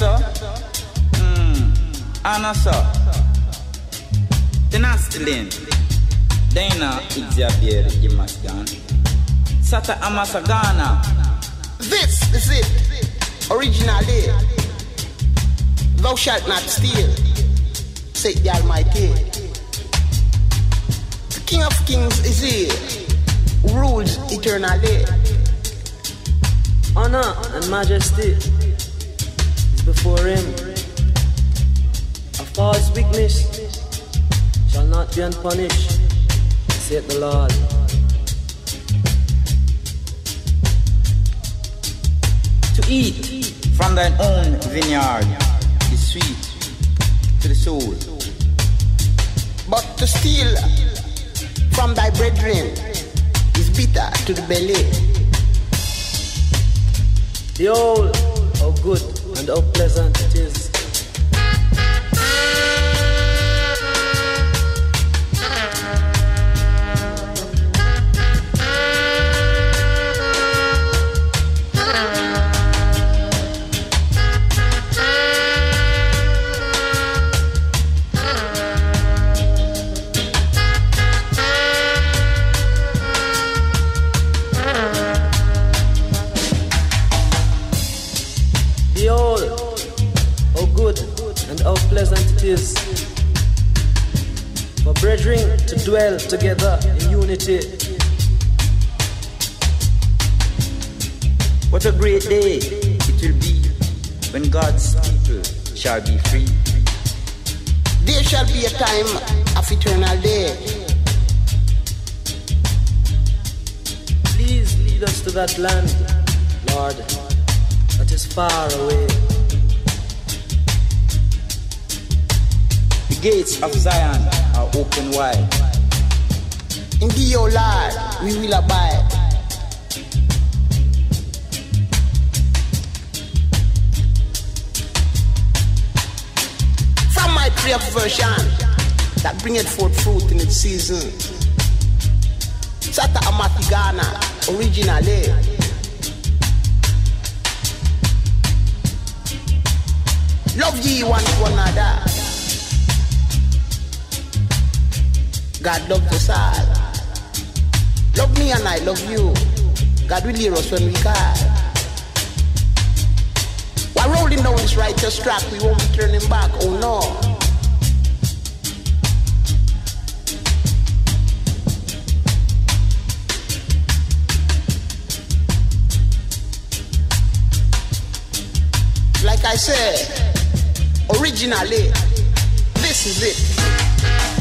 so? Hmm. Anna so. Tenastilin. Dana Xavier Jimasgan. Satta Amassagana. This is it. Originally. Thou shalt not steal. Say the Almighty. The King of Kings is here. Rules eternally. Honor and majesty before him. A false weakness shall not be unpunished, saith the Lord. To eat from thine own vineyard is sweet to the soul. But to steal from thy brethren is bitter to the belly. Behold, how good and how pleasant it is and how pleasant it is for brethren to dwell together in unity. What a great day it will be when God's people shall be free. There shall be a time of eternal day. Please lead us to that land, Lord, that is far away. Gates of Zion are open wide. In thee, O Lord, we will abide. From my prayer version that bringeth forth fruit in its season. Satta Amassagana, originally. Love ye one to another. God loves us all. Love me and I love you. God will hear us when we call. While rolling down this righteous track, we won't be turning back. Oh no. Like I said, originally, this is it.